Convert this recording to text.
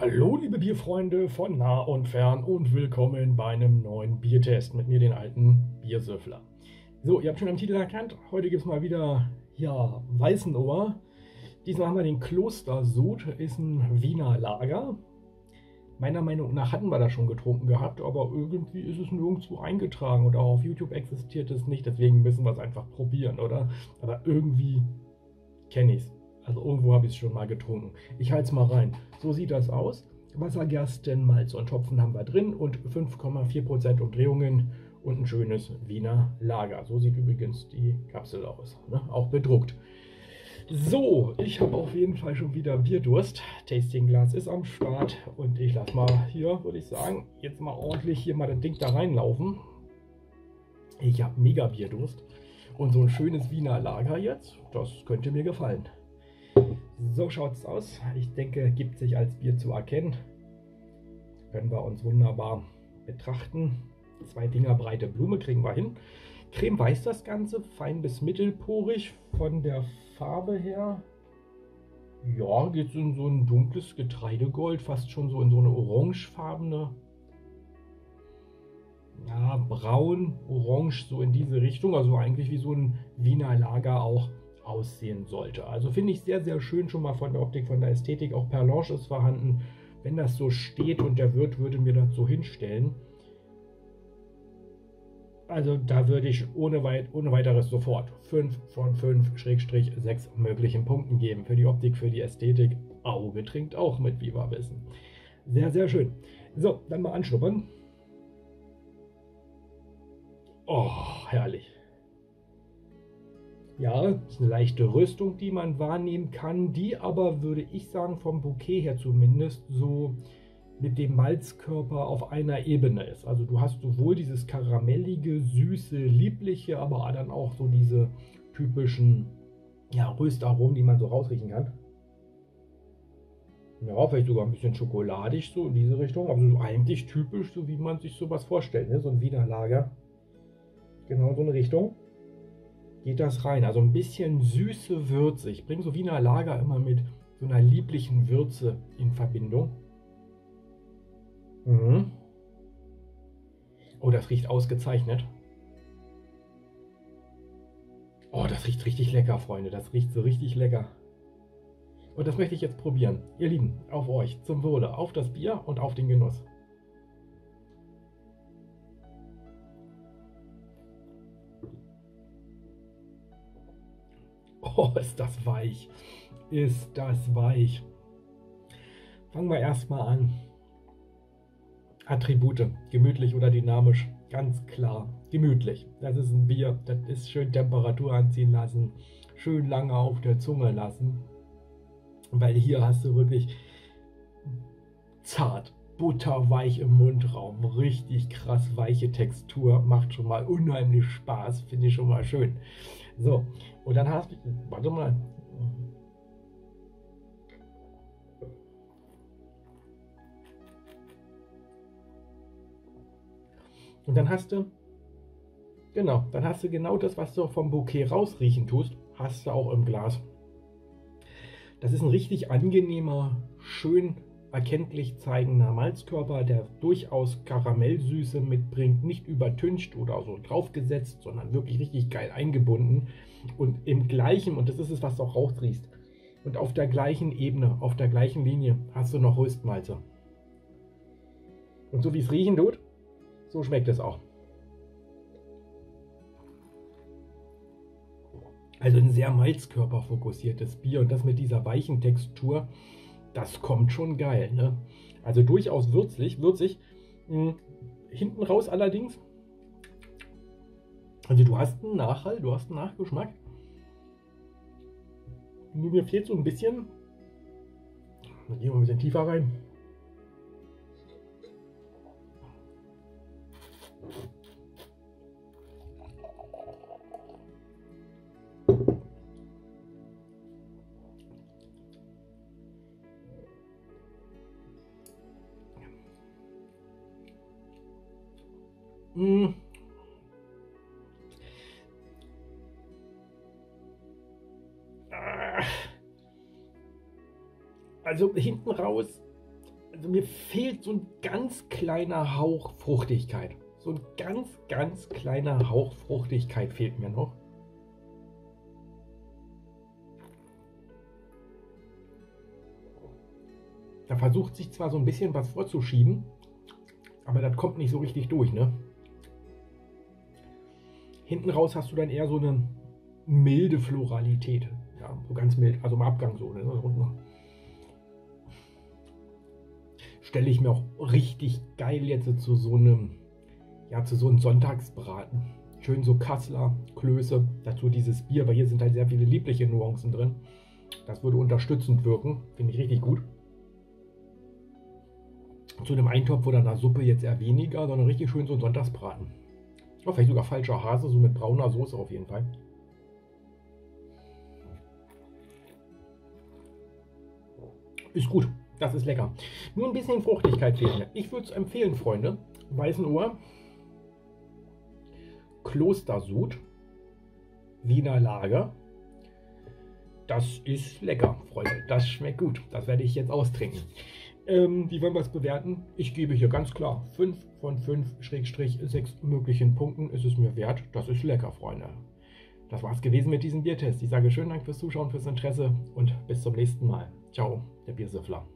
Hallo liebe Bierfreunde von nah und fern und willkommen bei einem neuen Biertest mit mir, den alten Biersöffler. So, ihr habt schon am Titel erkannt, heute gibt es mal wieder, ja, Weißenohr. Diesmal haben wir den Klostersud, ist ein Wiener Lager. Meiner Meinung nach hatten wir das schon getrunken gehabt, aber irgendwie ist es nirgendwo eingetragen und auch auf YouTube existiert es nicht, deswegen müssen wir es einfach probieren, oder? Aber irgendwie kenne ich es. Also irgendwo habe ich es schon mal getrunken. Ich halte es mal rein. So sieht das aus. Wasser, Gersten, Malz und Topfen haben wir drin und 5,4% Umdrehungen und ein schönes Wiener Lager. So sieht übrigens die Kapsel aus. Ne? Auch bedruckt. So, ich habe auf jeden Fall schon wieder Bierdurst. Tastingglas ist am Start und ich lasse mal hier, würde ich sagen, jetzt mal ordentlich hier mal das Ding da reinlaufen. Ich habe mega Bierdurst und so ein schönes Wiener Lager jetzt, das könnte mir gefallen. So schaut es aus. Ich denke, gibt sich als Bier zu erkennen. Können wir uns wunderbar betrachten. Zwei Dinger breite Blume kriegen wir hin. Creme weiß das Ganze, fein bis mittelporig. Von der Farbe her, ja, geht es in so ein dunkles Getreidegold, fast schon so in so eine orangefarbene, ja, braun, orange, so in diese Richtung. Also eigentlich wie so ein Wiener Lager auch aussehen sollte. Also finde ich sehr, sehr schön schon mal von der Optik, von der Ästhetik. Auch Perlange ist vorhanden. Wenn das so steht und der Wirt würde mir das so hinstellen, also da würde ich ohne, weit, ohne weiteres sofort 5 von 5 Schrägstrich 6 möglichen Punkten geben. Für die Optik, für die Ästhetik. Auge trinkt auch mit, wir wissen. Sehr, sehr schön. So, dann mal anschnuppern. Oh, herrlich. Ja, ist eine leichte Rüstung, die man wahrnehmen kann, die aber, würde ich sagen, vom Bouquet her zumindest so mit dem Malzkörper auf einer Ebene ist. Also du hast sowohl dieses karamellige, süße, liebliche, aber dann auch so diese typischen ja, Röstaromen, die man so rausriechen kann. Ja, vielleicht sogar ein bisschen schokoladig so in diese Richtung, aber so eigentlich typisch, so wie man sich sowas vorstellt, ne? so ein Wiener Lager. Genau so eine Richtung geht das rein. Also ein bisschen süße Würze. Ich bringe so Wiener Lager immer mit so einer lieblichen Würze in Verbindung. Mhm. Oh, das riecht ausgezeichnet. Oh, das riecht richtig lecker, Freunde. Das riecht so richtig lecker. Und das möchte ich jetzt probieren. Ihr Lieben, auf euch, zum Wohle, auf das Bier und auf den Genuss. Oh, ist das weich. Ist das weich. Fangen wir erstmal an. Attribute, gemütlich oder dynamisch, ganz klar. Gemütlich. Das ist ein Bier, das ist schön Temperatur anziehen lassen, schön lange auf der Zunge lassen. Weil hier hast du wirklich zart, butterweich im Mundraum, richtig krass weiche Textur, macht schon mal unheimlich Spaß, finde ich schon mal schön. So, und dann hast du, warte mal. Und dann hast du, genau, dann hast du genau das, was du vom Bouquet rausriechen tust, hast du auch im Glas. Das ist ein richtig angenehmer, schön erkenntlich zeigender Malzkörper, der durchaus Karamellsüße mitbringt, nicht übertüncht oder so draufgesetzt, sondern wirklich richtig geil eingebunden und im gleichen, und das ist es, was du auch rausriechst, und auf der gleichen Ebene, auf der gleichen Linie hast du noch Röstmalze. Und so wie es riechen tut, so schmeckt es auch. Also ein sehr malzkörperfokussiertes Bier und das mit dieser weichen Textur, das kommt schon geil. Ne? Also durchaus würzig, würzig. Hm, hinten raus allerdings. Also du hast einen Nachhall, du hast einen Nachgeschmack. Mir fehlt so ein bisschen. Dann gehen wir ein bisschen tiefer rein. Mmh. Also hinten raus, also mir fehlt so ein ganz kleiner Hauch Fruchtigkeit. So ein ganz, ganz kleiner Hauch Fruchtigkeit fehlt mir noch. Da versucht sich zwar so ein bisschen was vorzuschieben, aber das kommt nicht so richtig durch, ne? Hinten raus hast du dann eher so eine milde Floralität. Ja, so ganz mild, also im Abgang so. Ne? Stelle ich mir auch richtig geil jetzt zu so einem, ja, zu so einem Sonntagsbraten. Schön so Kassler, Klöße, dazu dieses Bier, weil hier sind halt sehr viele liebliche Nuancen drin. Das würde unterstützend wirken, finde ich richtig gut. Zu einem Eintopf oder einer Suppe jetzt eher weniger, sondern richtig schön so ein Sonntagsbraten. Oh, vielleicht sogar falscher Hase, so mit brauner Soße auf jeden Fall. Ist gut, das ist lecker. Nur ein bisschen Fruchtigkeit fehlt mir. Ich würde es empfehlen, Freunde. Weißenohr, Klostersud, Wiener Lager. Das ist lecker, Freunde. Das schmeckt gut. Das werde ich jetzt austrinken. Ähm, wie wollen wir es bewerten? Ich gebe hier ganz klar 5 von 5 Schrägstrich 6 möglichen Punkten. Ist es mir wert. Das ist lecker, Freunde. Das war es gewesen mit diesem Biertest. Ich sage schönen Dank fürs Zuschauen, fürs Interesse und bis zum nächsten Mal. Ciao, der Biersüffler.